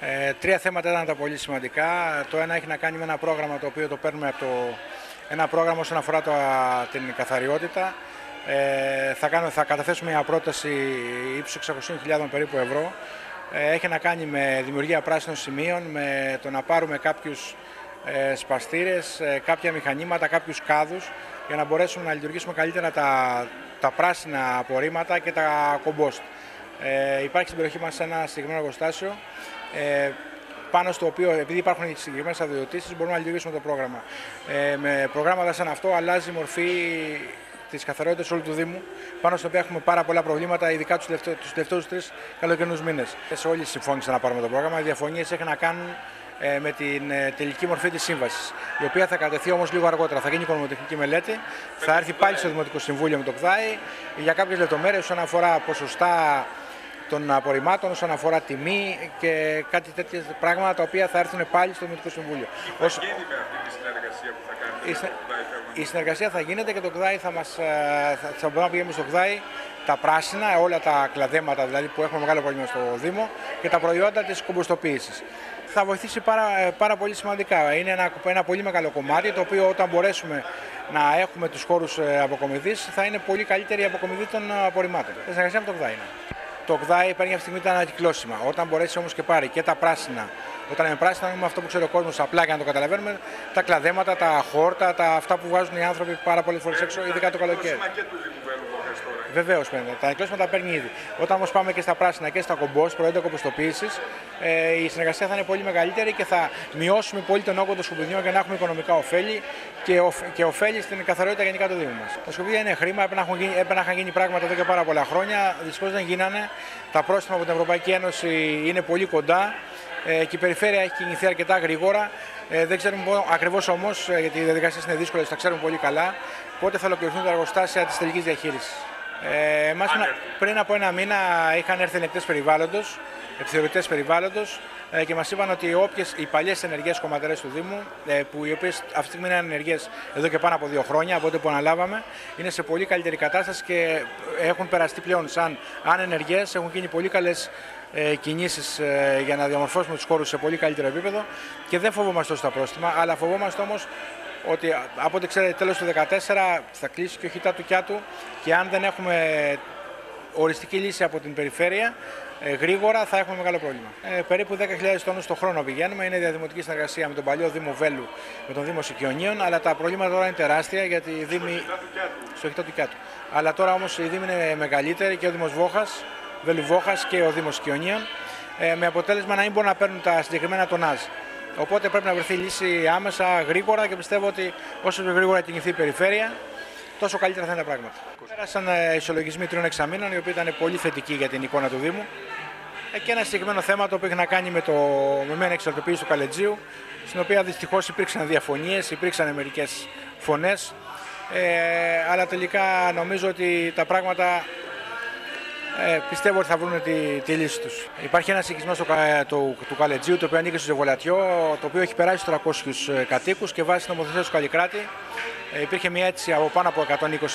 Ε, τρία θέματα ήταν τα πολύ σημαντικά. Το ένα έχει να κάνει με ένα πρόγραμμα το οποίο το παίρνουμε από το, ένα πρόγραμμα όσον αφορά το, την καθαριότητα. Ε, θα, κάνω, θα καταθέσουμε μια πρόταση ύψους 600.000 περίπου ευρώ. Ε, έχει να κάνει με δημιουργία πράσινων σημείων, με το να πάρουμε κάποιους ε, σπαστήρες, ε, κάποια μηχανήματα, κάποιους κάδους για να μπορέσουμε να λειτουργήσουμε καλύτερα τα, τα πράσινα απορρίμματα και τα κομπόστ. Ε, υπάρχει στην περιοχή μας ένα συγκεκριμένο εργοστάσιο ε, πάνω στο οποίο, επειδή υπάρχουν συγκεκριμένες αδειοδοτήσεις, μπορούμε να λειτουργήσουμε το πρόγραμμα. Ε, με προγράμματα σαν αυτό, αλλάζει η μορφή της καθαρότητας όλου του Δήμου, πάνω στο οποίο έχουμε πάρα πολλά προβλήματα, ειδικά τους τελευταίους τρεις καλοκαιρινούς μήνες. Σε όλοι συμφώνησαν να πάρουμε το πρόγραμμα. Οι διαφωνίες έχουν να κάνουν ε, με την ε, τελική μορφή της σύμβασης, η οποία θα κατεθεί όμως λίγο αργότερα. Θα γίνει οικονομοτεχνική μελέτη, θα έρθει πάλι στο Δημοτικό Συμβούλιο με το ΚΔΑΗ για κάποιες λεπτομέρειες όσον αφορά ποσοστά των απορριμμάτων, όσον αφορά τιμή και κάτι τέτοια πράγματα τα οποία θα έρθουν πάλι στο Δημοτικό Συμβούλιο. Τι θα γίνει με αυτή τη συνεργασία που θα κάνετε η, με το ΚΔΑΗ η συνεργασία θα γίνεται και το ΚΔΑΗ θα μας, ε, θα, θα μπορούμε να πηγαίνουμε στο ΚΔΑΗ τα πράσινα, όλα τα κλαδέματα δηλαδή που έχουμε μεγάλο πρόβλημα στο Δήμο και τα προϊόντα της κομποστοποίησης. Θα βοηθήσει πάρα, ε, πάρα πολύ σημαντικά. Είναι ένα, ένα πολύ μεγάλο κομμάτι το οποίο όταν μπορέσουμε να έχουμε τους χώρους ε, αποκομιδής θα είναι πολύ καλύτερη η αποκομιδή των απορριμμάτων. Η συνεργασία με το ΚΔΑΗ είναι. Το ΚΔΑΗ παίρνει αυτή τη στιγμή τα ανακυκλώσιμα. Όταν μπορέσει όμως και πάρει και τα πράσινα, όταν είναι πράσινα, είναι αυτό που ξέρει ο κόσμος, απλά για να το καταλαβαίνουμε, τα κλαδέματα, τα χόρτα, τα, αυτά που βγάζουν οι άνθρωποι πάρα πολλές φορές έξω, ειδικά το καλοκαίρι. και του Δήμου Βέλου τώρα. Βεβαίως παίρνει. Τα ανακυκλώσματα τα παίρνει ήδη. Όταν όμως πάμε και στα πράσινα και στα κομπός, προϊόντα κομποστοποίησης, ε, η συνεργασία θα είναι πολύ μεγαλύτερη και θα μειώσουμε πολύ τον όγκο των σκουπιδιών για να έχουμε οικονομικά ωφέλη και, οφ, και ωφέλη στην καθαρότητα γενικά του Δήμου μας. Τα σκουπίδια είναι χρήμα, έπρεπε να, έχουν γίνει, έπρεπε να είχαν γίνει πράγματα εδώ και πάρα πολλά χρόνια. Δυστυχώς δεν γίνανε. Τα πρόστιμα από την Ευρωπαϊκή Ένωση είναι πολύ κοντά ε, και η περιφέρεια έχει κινηθεί αρκετά γρήγορα. Ε, δεν ξέρουμε ακριβώς όμως, ε, γιατί οι διαδικασίες είναι δύσκολες, τα ξέρουμε πολύ καλά, πότε θα ολοκληρωθούν τα εργοστάσια της τελικής διαχείρισης. Ε, εμάς πριν από ένα μήνα είχαν έρθει ελεκτές περιβάλλοντος, επιθεωρητές περιβάλλοντος ε, και μας είπαν ότι όποιες, οι παλιές ενεργές κομματερές του Δήμου, ε, που οι οποίες αυτή τη στιγμή είναι ενεργές εδώ και πάνω από δύο χρόνια, από τότε που αναλάβαμε, είναι σε πολύ καλύτερη κατάσταση και έχουν περαστεί πλέον σαν αν ενεργές, έχουν γίνει πολύ καλές ε, κινήσεις ε, για να διαμορφώσουμε τους χώρους σε πολύ καλύτερο επίπεδο και δεν φοβόμαστε τόσο τα πρόστιμα, αλλά φοβόμαστε όμως ότι από ό,τι ξέρετε τέλος του 2014 θα κλείσει και ο χιτά του Κιάτου και αν δεν έχουμε οριστική λύση από την περιφέρεια, ε, γρήγορα θα έχουμε μεγάλο πρόβλημα. Ε, περίπου 10.000 τόνους το χρόνο πηγαίνουμε. Είναι διαδημοτική συνεργασία με τον παλιό Δήμο Βέλου, με τον Δήμο Σικιονίων. Αλλά τα προβλήματα τώρα είναι τεράστια γιατί οι Δήμοι. Στο χιτά του Κιάτου. Αλλά τώρα όμως οι Δήμοι είναι μεγαλύτεροι και ο Δήμος Βόχας, Βέλου Βόχας και ο Δήμος Σικιονίων. Ε, με αποτέλεσμα να μην μπορούν να παίρνουν τα συγκεκριμένα τονάζ. Οπότε πρέπει να βρεθεί λύση άμεσα, γρήγορα και πιστεύω ότι όσο πιο γρήγορα κινηθεί η περιφέρεια, τόσο καλύτερα θα είναι τα πράγματα. Πέρασαν ε, ισολογισμοί τριών εξαμήνων, οι οποίοι ήταν πολύ θετικοί για την εικόνα του Δήμου. Ε, και ένα συγκεκριμένο θέμα το οποίο έχει να κάνει με, το, με μια εξαρτοποίηση του Καλετζίου, στην οποία δυστυχώς υπήρξαν διαφωνίες, υπήρξαν μερικές φωνές. Ε, αλλά τελικά νομίζω ότι τα πράγματα ε, πιστεύω ότι θα βρουν τη, τη λύση τους. Υπάρχει ένας οικισμός του, του, του Καλετζίου, το οποίο ανήκει στο Ζεβολατιό, το οποίο έχει περάσει 300 κατοίκους και βάσει την νομοθεσίας του Καλλικράτη ε, υπήρχε μια αίτηση από πάνω από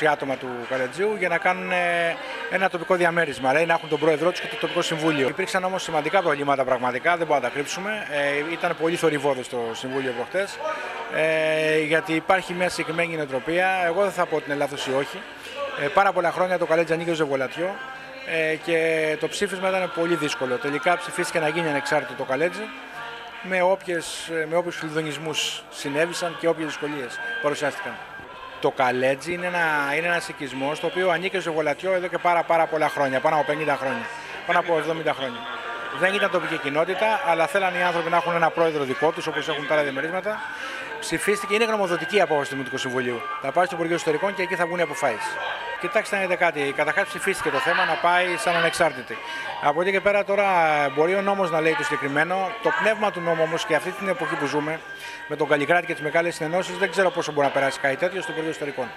120 άτομα του Καλετζίου για να κάνουν ε, ένα τοπικό διαμέρισμα, δηλαδή να έχουν τον πρόεδρό τους και το τοπικό συμβούλιο. Υπήρξαν όμως σημαντικά προβλήματα πραγματικά, δεν μπορούμε να τα κρύψουμε. Ε, ήταν πολύ θορυβόδες το συμβούλιο προχτές, ε, γιατί υπάρχει μια συγκεκριμένη νοοτροπία. Εγώ δεν θα πω ότι είναι λάθος ή όχι. Ε, πάρα πολλά χρόνια το Καλέτζι ανήκει στο Ζεβολατιό ε, και το ψήφισμα ήταν πολύ δύσκολο. Τελικά ψηφίστηκε να γίνει ανεξάρτητο το Καλέτζι με, όποιες, με όποιους χλειδονισμούς συνέβησαν και όποιες δυσκολίες παρουσιάστηκαν. Το Καλέτζι είναι, ένα, είναι ένας οικισμός το οποίο ανήκει στο Βολατιό εδώ και πάρα, πάρα πολλά χρόνια, πάνω από 50 χρόνια, πάνω από 70 χρόνια. Δεν ήταν τοπική κοινότητα, αλλά θέλαν οι άνθρωποι να έχουν ένα πρόεδρο δικό τους, όπως έχουν τα άλλα διαμερίσματα. Ψηφίστηκε, είναι γνωμοδοτική η απόφαση του Δημοτικού Συμβουλίου. Θα πάει στο Υπουργείο Ιστορικών και εκεί θα βγουν οι αποφάσεις. Κοιτάξτε να δείτε κάτι. Καταρχάς ψηφίστηκε το θέμα να πάει σαν ανεξάρτητη. Από εκεί και πέρα τώρα μπορεί ο νόμος να λέει το συγκεκριμένο. Το πνεύμα του νόμου όμως και αυτή την εποχή που ζούμε, με τον Καλλικράτη και τις μεγάλες συνενώσεις, δεν ξέρω πόσο μπορεί να περάσει κάτι τέτοιο στο Υπουργείο Ιστορικών.